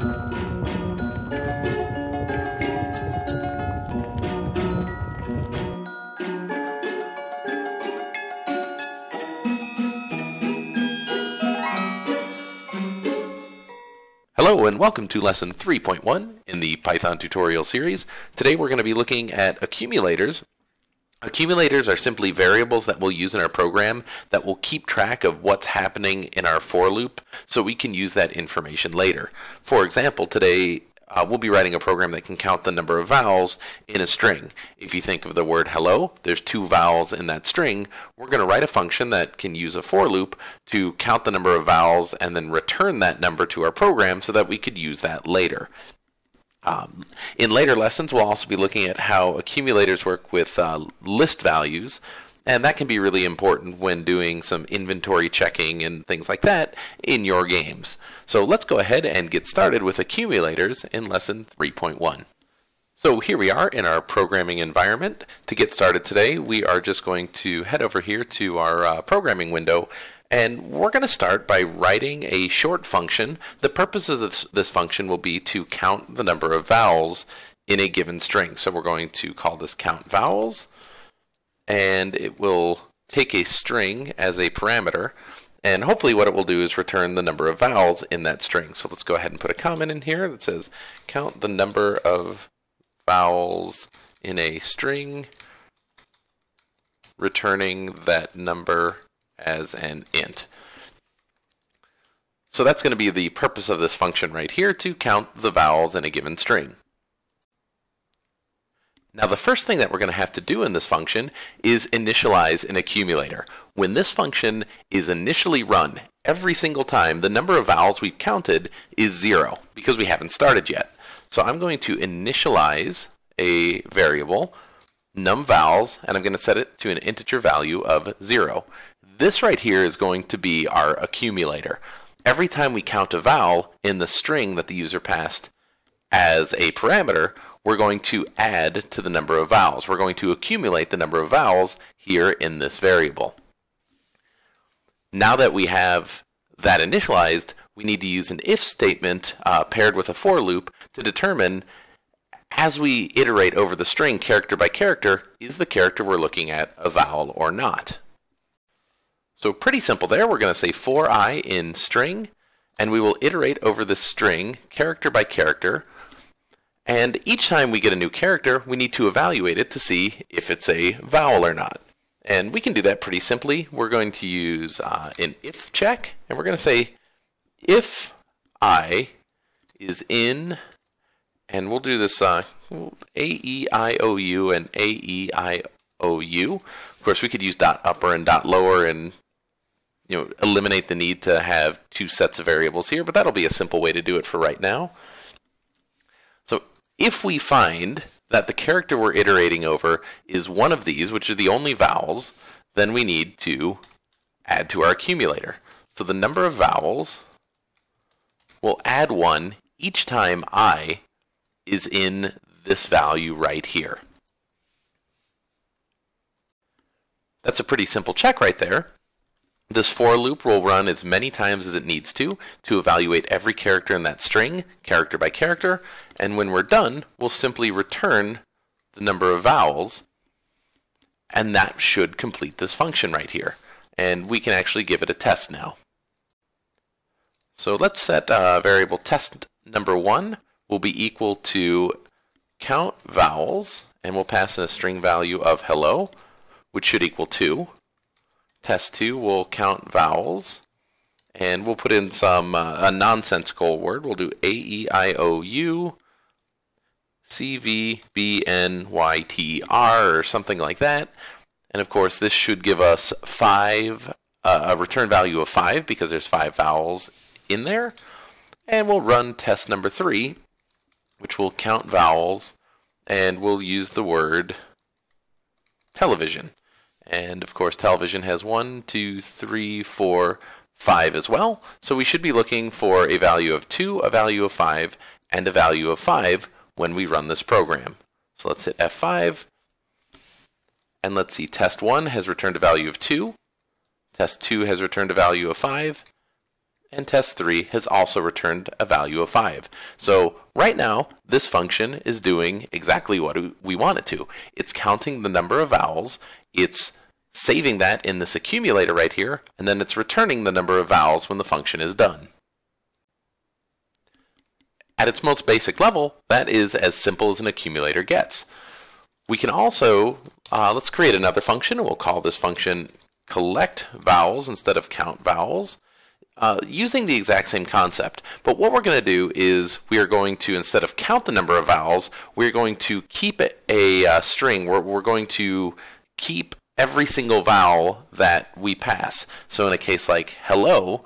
Hello and welcome to lesson 3.1 in the Python tutorial series. Today we're going to be looking at accumulators. Accumulators are simply variables that we'll use in our program that will keep track of what's happening in our for loop so we can use that information later. For example, today uh, we'll be writing a program that can count the number of vowels in a string. If you think of the word hello, there's two vowels in that string. We're going to write a function that can use a for loop to count the number of vowels and then return that number to our program so that we could use that later. Um, in later lessons, we'll also be looking at how accumulators work with uh, list values, and that can be really important when doing some inventory checking and things like that in your games. So let's go ahead and get started with accumulators in lesson 3.1. So here we are in our programming environment. To get started today, we are just going to head over here to our uh, programming window and we're going to start by writing a short function. The purpose of this, this function will be to count the number of vowels in a given string. So we're going to call this count vowels and it will take a string as a parameter. And hopefully what it will do is return the number of vowels in that string. So let's go ahead and put a comment in here that says count the number of vowels in a string, returning that number as an int. So that's going to be the purpose of this function right here, to count the vowels in a given string. Now the first thing that we're going to have to do in this function is initialize an accumulator. When this function is initially run, every single time the number of vowels we've counted is zero because we haven't started yet. So I'm going to initialize a variable num vowels and I'm going to set it to an integer value of zero. This right here is going to be our accumulator. Every time we count a vowel in the string that the user passed as a parameter, we're going to add to the number of vowels. We're going to accumulate the number of vowels here in this variable. Now that we have that initialized, we need to use an if statement uh, paired with a for loop to determine as we iterate over the string character by character, is the character we're looking at a vowel or not? So pretty simple there. We're going to say for i in string, and we will iterate over the string character by character and each time we get a new character, we need to evaluate it to see if it's a vowel or not. And we can do that pretty simply. We're going to use uh, an if check, and we're going to say if i is in, and we'll do this uh, A-E-I-O-U and A-E-I-O-U. Of course, we could use dot upper and dot lower and you know eliminate the need to have two sets of variables here, but that'll be a simple way to do it for right now. So if we find that the character we're iterating over is one of these, which are the only vowels, then we need to add to our accumulator. So the number of vowels will add one each time i is in this value right here. That's a pretty simple check right there. This for loop will run as many times as it needs to to evaluate every character in that string, character by character, and when we're done, we'll simply return the number of vowels, and that should complete this function right here. And we can actually give it a test now. So let's set uh, variable test number one will be equal to count vowels, and we'll pass in a string value of hello, which should equal 2. Test 2 will count vowels. And we'll put in some uh, a nonsensical word. We'll do A E I O U C V B N Y T R or something like that. And of course, this should give us five uh, a return value of five because there's five vowels in there. And we'll run test number three, which will count vowels, and we'll use the word television. And of course, television has one, two, three, four, five as well. So we should be looking for a value of 2, a value of 5, and a value of 5 when we run this program. So let's hit F5. And let's see, test 1 has returned a value of 2. Test 2 has returned a value of 5. and test3 has also returned a value of 5. So right now, this function is doing exactly what we want it to. It's counting the number of vowels, it's saving that in this accumulator right here, and then it's returning the number of vowels when the function is done. At its most basic level, that is as simple as an accumulator gets. We can also, uh, let's create another function, and we'll call this function collect vowels instead of count vowels. Uh, using the exact same concept. But what we're going to do is we are going to, instead of count the number of vowels, we're going to keep a, a uh, string. We're, we're going to keep every single vowel that we pass. So in a case like hello,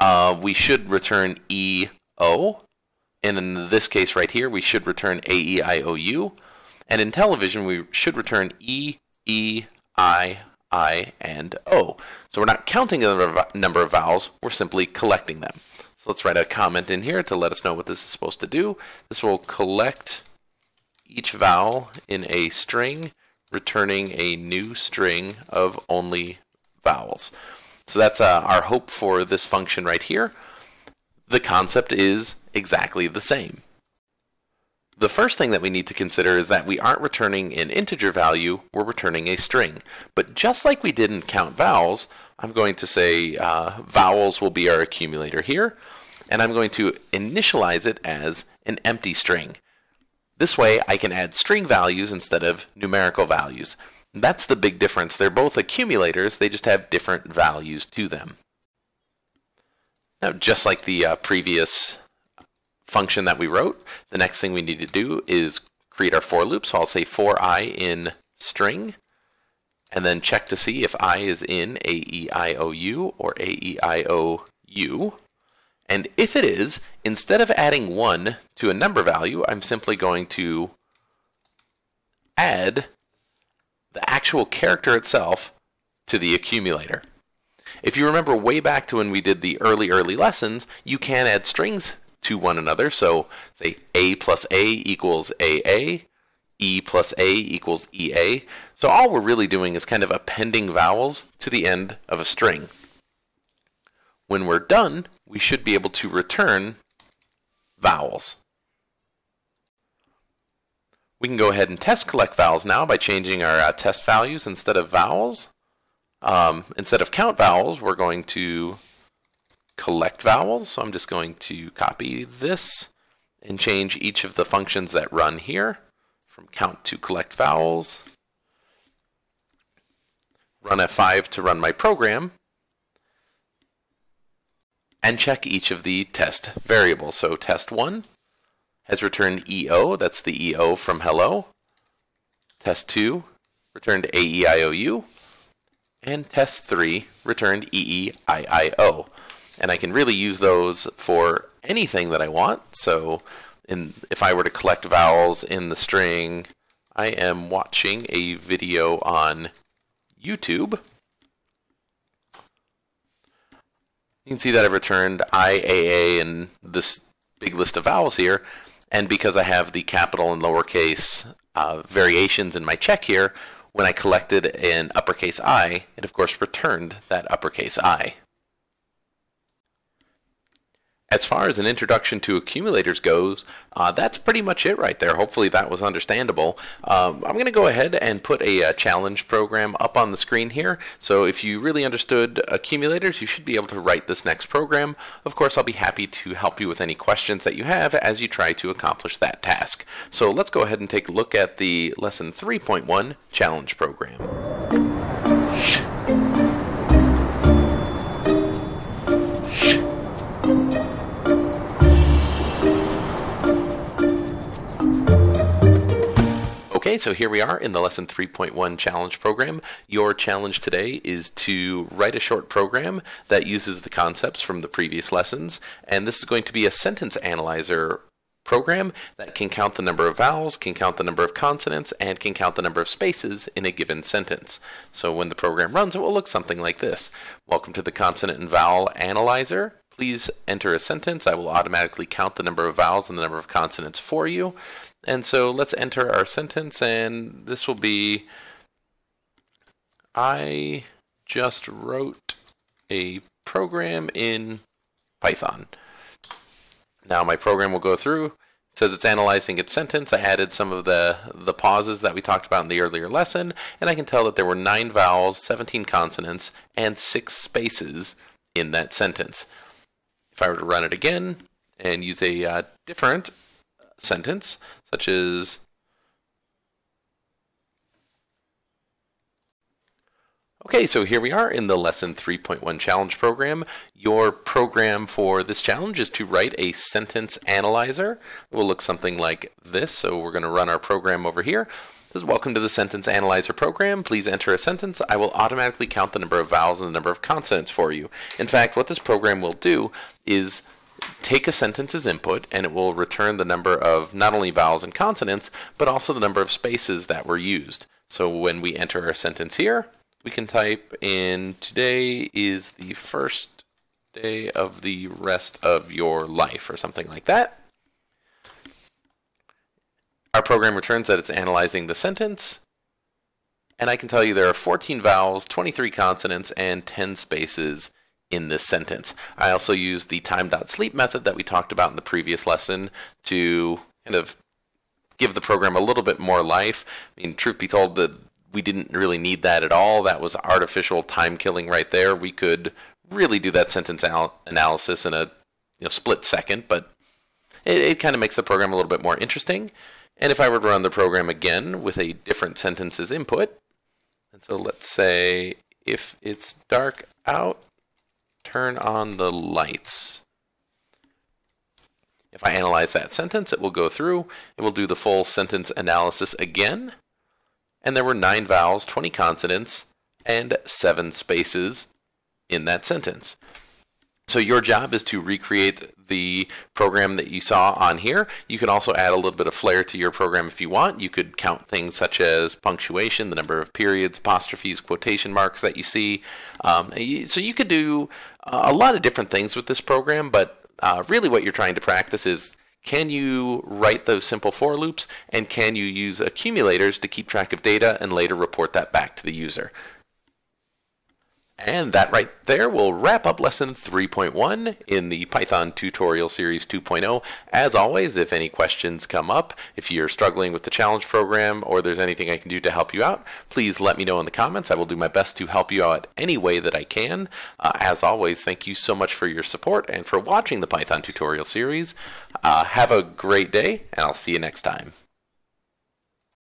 uh, we should return E-O. And in this case right here, we should return A-E-I-O-U. And in television, we should return E, E, I, I, and O. So we're not counting the number of vowels, we're simply collecting them. So let's write a comment in here to let us know what this is supposed to do. This will collect each vowel in a string, returning a new string of only vowels. So that's uh, our hope for this function right here. The concept is exactly the same. The first thing that we need to consider is that we aren't returning an integer value, we're returning a string. But just like we did in count vowels, I'm going to say uh, vowels will be our accumulator here, and I'm going to initialize it as an empty string. This way I can add string values instead of numerical values. That's the big difference. They're both accumulators, they just have different values to them. Now, just like the uh, previous function that we wrote, the next thing we need to do is create our for loop. So I'll say for i in string, and then check to see if i is in a e i o u or a e i o u. And if it is, instead of adding 1 to a number value, I'm simply going to add the actual character itself to the accumulator. If you remember way back to when we did the early, early lessons, you can add strings to one another. So say A plus A equals AA, E plus A equals EA. So all we're really doing is kind of appending vowels to the end of a string. When we're done, we should be able to return vowels. We can go ahead and test collect vowels now by changing our uh, test values instead of vowels. Um, instead of count vowels, we're going to collect vowels. So I'm just going to copy this and change each of the functions that run here from count to collect vowels. Run F5 to run my program. And check each of the test variables. So test 1 has returned EO, that's the EO from hello. Test 2 returned AEIOU. And test 3 returned EEIIO and I can really use those for anything that I want. So in, if I were to collect vowels in the string, I am watching a video on YouTube. You can see that I've returned IAA and this big list of vowels here. And because I have the capital and lowercase uh, variations in my check here, when I collected an uppercase I, it of course returned that uppercase I. As far as an introduction to accumulators goes, uh, that's pretty much it right there. Hopefully that was understandable. Um, I'm going to go ahead and put a, a, uh, challenge program up on the screen here. So if you really understood accumulators, you should be able to write this next program. Of course, I'll be happy to help you with any questions that you have as you try to accomplish that task. So let's go ahead and take a look at the lesson 3.1 challenge program. So here we are in the Lesson 3.1 Challenge program. Your challenge today is to write a short program that uses the concepts from the previous lessons, and this is going to be a sentence analyzer program that can count the number of vowels, can count the number of consonants, and can count the number of spaces in a given sentence. So when the program runs, it will look something like this. Welcome to the Consonant and Vowel Analyzer. Please enter a sentence. I will automatically count the number of vowels and the number of consonants for you. And so let's enter our sentence, and this will be I just wrote a program in Python. Now my program will go through. It says it's analyzing its sentence. I added some of the, the pauses that we talked about in the earlier lesson, and I can tell that there were 9 vowels, 17 consonants, and 6 spaces in that sentence. If I were to run it again and use a uh, different sentence, such as Okay, so here we are in the Lesson 3.1 Challenge program. Your program for this challenge is to write a sentence analyzer. It will look something like this. So we're going to run our program over here. This is Welcome to the Sentence Analyzer program. Please enter a sentence. I will automatically count the number of vowels and the number of consonants for you. In fact, what this program will do is take a sentence as input and it will return the number of not only vowels and consonants, but also the number of spaces that were used. So when we enter our sentence here, we can type in today is the first day of the rest of your life or something like that. Our program returns that it's analyzing the sentence. And I can tell you there are 14 vowels, 23 consonants, and 10 spaces in this sentence. I also use the time.sleep method that we talked about in the previous lesson to kind of give the program a little bit more life. I mean, truth be told, that we didn't really need that at all. That was artificial time killing right there. We could really do that sentence al- analysis in a you know, split second, but it, it kind of makes the program a little bit more interesting. And if I were to run the program again with a different sentence as input, and so let's say if it's dark out, turn on the lights. If I analyze that sentence, it will go through. It will do the full sentence analysis again and there were nine vowels, 20 consonants, and seven spaces in that sentence. So your job is to recreate the program that you saw on here. You can also add a little bit of flair to your program if you want. You could count things such as punctuation, the number of periods, apostrophes, quotation marks that you see. Um, so you could do a lot of different things with this program, but uh, really what you're trying to practice is can you write those simple for loops? And can you use accumulators to keep track of data and later report that back to the user? And that right there will wrap up lesson 3.1 in the Python tutorial series 2.0. As always, if any questions come up, if you're struggling with the challenge program or there's anything I can do to help you out, please let me know in the comments. I will do my best to help you out any way that I can. Uh, as always, thank you so much for your support and for watching the Python tutorial series. Uh, have a great day, and I'll see you next time.